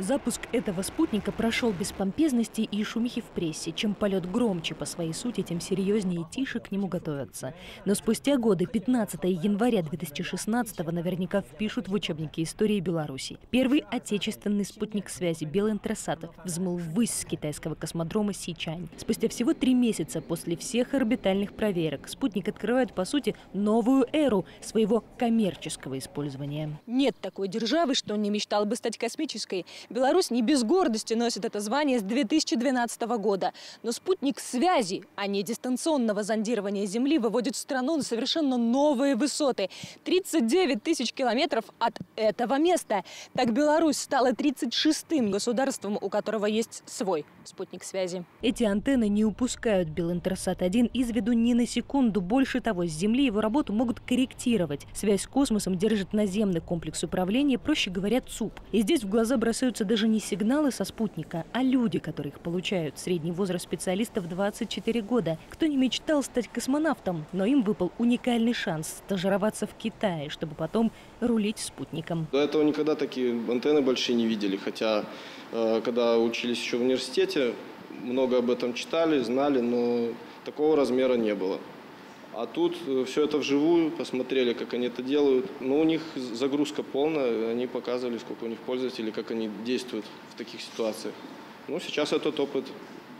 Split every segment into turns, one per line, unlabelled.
Запуск этого спутника прошел без помпезности и шумихи в прессе. Чем полет громче по своей сути, тем серьезнее и тише к нему готовятся. Но спустя годы, 15 января 2016 наверняка впишут в учебники истории Беларуси. Первый отечественный спутник связи Белинтерсат взмыл ввысь с китайского космодрома Сичань. Спустя всего три месяца после всех орбитальных проверок спутник открывает, по сути, новую эру своего коммерческого использования.
Нет такой державы, что не мечтала бы стать космической. Беларусь не без гордости носит это звание с 2012 года. Но спутник связи, а не дистанционного зондирования Земли, выводит страну на совершенно новые высоты. 39 тысяч километров от этого места. Так Беларусь стала 36-м государством, у которого есть свой спутник связи.
Эти антенны не упускают Белинтерсат-1 из виду ни на секунду. Больше того, с Земли его работу могут корректировать. Связь с космосом держит наземный комплекс управления, проще говоря, ЦУП. И здесь в глаза бросаются появляются даже не сигналы со спутника, а люди, которые их получают. Средний возраст специалистов 24 года. Кто не мечтал стать космонавтом, но им выпал уникальный шанс стажироваться в Китае, чтобы потом рулить спутником.
До этого никогда такие антенны большие не видели, хотя э, когда учились еще в университете, много об этом читали, знали, но такого размера не было. А тут э, все это вживую, посмотрели, как они это делают. Ну, у них загрузка полная, они показывали, сколько у них пользователей, как они действуют в таких ситуациях. Ну, сейчас этот опыт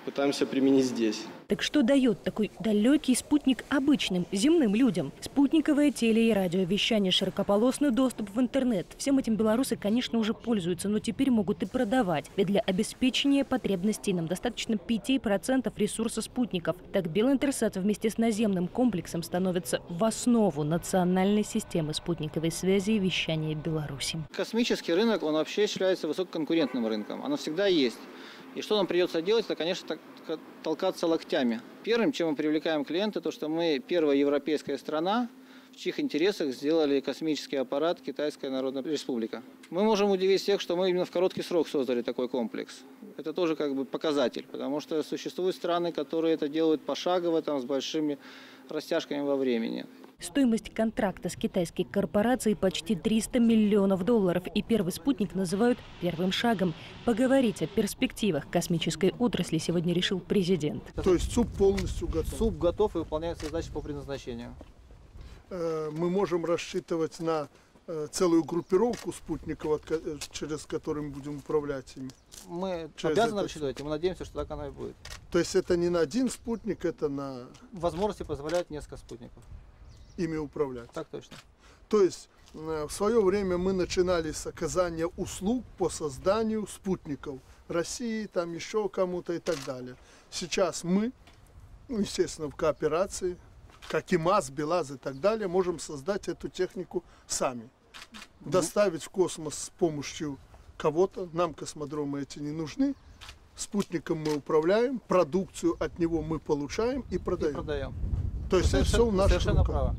пытаемся применить здесь.
Так что дает такой далекий спутник обычным, земным людям? Спутниковое теле- и радиовещание, широкополосный доступ в интернет. Всем этим белорусы, конечно, уже пользуются, но теперь могут и продавать. Ведь для обеспечения потребностей нам достаточно 5% ресурса спутников. Так Белинтерсат вместе с наземным комплексом становится в основу национальной системы спутниковой связи и вещания Беларуси.
Космический рынок, он вообще считается высококонкурентным рынком. Оно всегда есть. И что нам придется делать, это, конечно, толкаться локтями. Первым, чем мы привлекаем клиента, то, что мы первая европейская страна, в чьих интересах сделали космический аппарат Китайская Народная Республика. Мы можем удивить всех, что мы именно в короткий срок создали такой комплекс. Это тоже как бы показатель, потому что существуют страны, которые это делают пошагово, там, с большими растяжками во времени.
Стоимость контракта с китайской корпорацией почти 300 миллионов долларов, и первый спутник называют первым шагом. Поговорить о перспективах космической отрасли сегодня решил президент.
То есть СУП полностью готов?
СУП готов и выполняет свои задачи по предназначению.
Э, мы можем рассчитывать на э, целую группировку спутников, э, через которые мы будем управлять ими.
Мы через обязаны это... рассчитывать, и мы надеемся, что так оно и будет.
То есть это не на один спутник, это на...
Возможности позволяют несколько спутников
ими управлять.
Так точно.
То есть в свое время мы начинали с оказания услуг по созданию спутников России, там еще кому-то и так далее. Сейчас мы, ну, естественно, в кооперации, как и МАЗ, БелАЗ и так далее, можем создать эту технику сами. Доставить в космос с помощью кого-то, нам космодромы эти не нужны, спутником мы управляем, продукцию от него мы получаем и продаем. И
продаем.
То есть это все в наших руках. Право.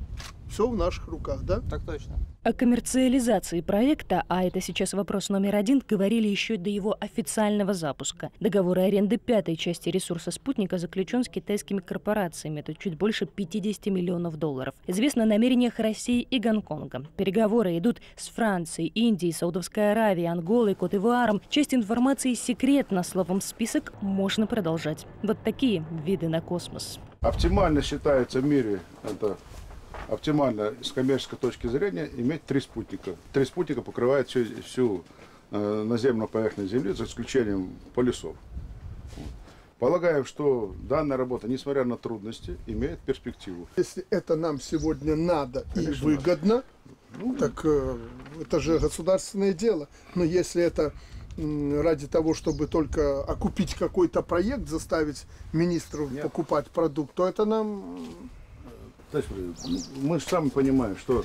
Все в наших руках, да?
Так точно.
О коммерциализации проекта, а это сейчас вопрос номер один, говорили еще до его официального запуска. Договор аренды пятой части ресурса спутника заключен с китайскими корпорациями. Это чуть больше 50 миллионов долларов. Известно о намерениях России и Гонконга. Переговоры идут с Францией, Индией, Саудовской Аравией, Анголой, Кот-Ивуаром. Часть информации секретна, словом, список можно продолжать. Вот такие виды на космос.
Оптимально считается в мире, это оптимально с коммерческой точки зрения, иметь три спутника. Три спутника покрывают всю, всю э, наземную поверхность Земли, за исключением полюсов. Полагаем, что данная работа, несмотря на трудности, имеет перспективу.
Если это нам сегодня надо Конечно, и выгодно, ну, так э, это же государственное дело. Но если это ради того, чтобы только окупить какой-то проект, заставить министров Нет. покупать продукт, то это нам...
мы же сами понимаем, что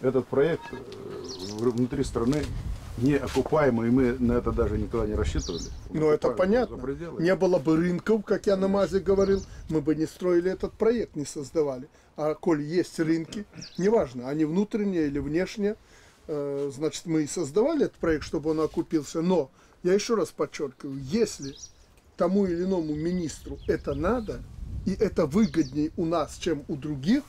этот проект э, внутри страны не окупаемый, и мы на это даже никогда не рассчитывали.
Ну, это понятно. Не было бы рынков, как я на МАЗе говорил, мы бы не строили этот проект, не создавали. А коль есть рынки, неважно, они внутренние или внешние, Э, значит, мы и создавали этот проект, чтобы он окупился, но я еще раз подчеркиваю, если тому или иному министру это надо, и это выгоднее у нас, чем у других,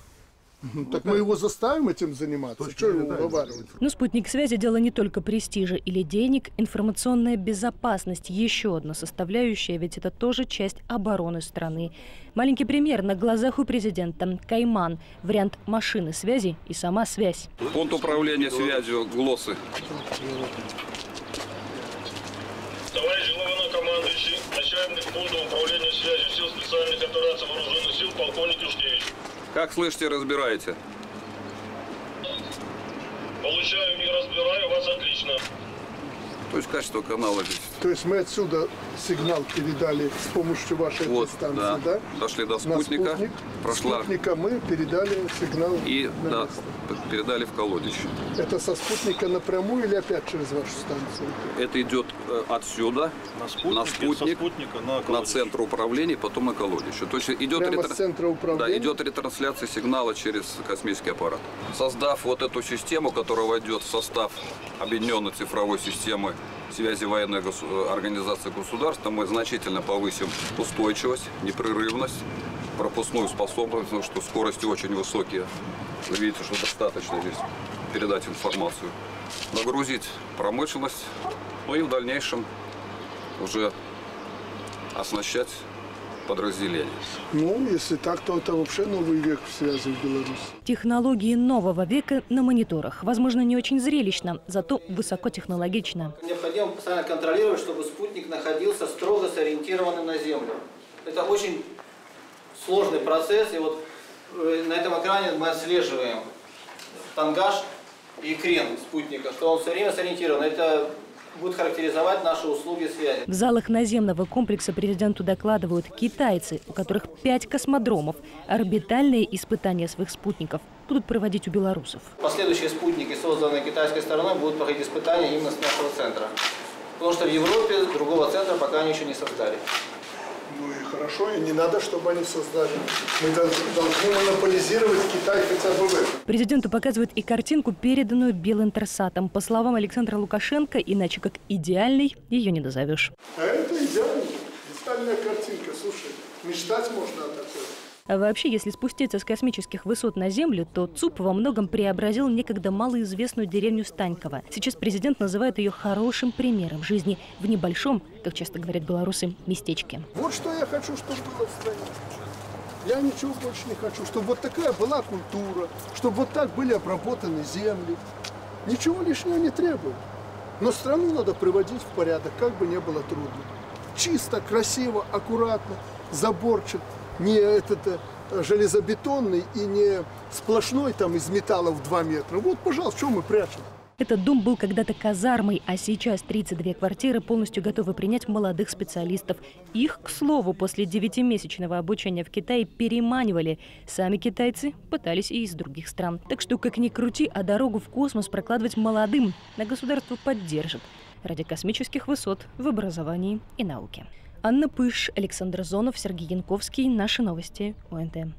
Ну, Так мы его заставим этим заниматься.
Точно
Что его
да,
уговаривать?
Но спутник связи – дело не только престижа или денег. Информационная безопасность – еще одна составляющая, ведь это тоже часть обороны страны. Маленький пример на глазах у президента. Кайман – вариант машины связи и сама связь.
Пункт управления связью ГЛОСы.
Товарищ главнокомандующий, начальник пункта управления связью сил специальных операций вооруженных сил, полковник Юшкевич.
Как слышите, разбираете?
Получаю и разбираю вас отлично.
То есть качество канала здесь.
То есть мы отсюда сигнал передали с помощью вашей
Вот,
станции,
да.
да?
Дошли до
На
спутника.
спутник.
Прошла.
Спутника мы передали сигнал
И
на
да,
место.
передали в колодище.
Это со спутника напрямую или опять через вашу станцию?
Это идет э, отсюда
На спутнике,
на спутник,
со спутника на,
на
колодец.
центр управления, потом на колодище. То есть идет,
Прямо
ретра-
с центра
да, идет ретрансляция сигнала через космический аппарат. Создав вот эту систему, которая войдет в состав объединенной цифровой системы связи военной э, организации государства, мы значительно повысим устойчивость, непрерывность, пропускную способность, потому что скорости очень высокие. Вы видите, что достаточно здесь передать информацию. Нагрузить промышленность, ну и в дальнейшем уже оснащать подразделения.
Ну, если так, то это вообще новый век в связи в Беларуси.
Технологии нового века на мониторах. Возможно, не очень зрелищно, зато высокотехнологично.
Необходимо постоянно контролировать, чтобы спутник находился строго сориентированным на Землю. Это очень сложный процесс, и вот э, на этом экране мы отслеживаем тангаж и крен спутника, что он все время сориентирован. Это будет характеризовать наши услуги связи.
В залах наземного комплекса президенту докладывают китайцы, у которых пять космодромов. Орбитальные испытания своих спутников будут проводить у белорусов.
Последующие спутники, созданные китайской стороной, будут проходить испытания именно с нашего центра. Потому что в Европе другого центра пока они еще не создали.
Хорошо, и не надо, чтобы они создали. Мы дол- должны монополизировать Китай хотя бы в этом.
Президенту показывают и картинку, переданную Белинтерсатом. По словам Александра Лукашенко, иначе как идеальной ее не назовешь.
А это идеально. Детальная картинка. Слушай, мечтать можно о такой.
А вообще, если спуститься с космических высот на Землю, то ЦУП во многом преобразил некогда малоизвестную деревню Станьково. Сейчас президент называет ее хорошим примером жизни в небольшом, как часто говорят белорусы, местечке.
Вот что я хочу, чтобы было в стране. Я ничего больше не хочу. Чтобы вот такая была культура, чтобы вот так были обработаны земли. Ничего лишнего не требую. Но страну надо приводить в порядок, как бы не было трудно. Чисто, красиво, аккуратно, заборчик, не этот э, железобетонный и не сплошной там из металла в 2 метра. Вот, пожалуйста, что мы прячем?
Этот дом был когда-то казармой, а сейчас 32 квартиры полностью готовы принять молодых специалистов. Их, к слову, после девятимесячного обучения в Китае переманивали. Сами китайцы пытались и из других стран. Так что, как ни крути, а дорогу в космос прокладывать молодым на государство поддержит. Ради космических высот в образовании и науке. Анна Пыш, Александр Зонов, Сергей Янковский. Наши новости. ОНТ.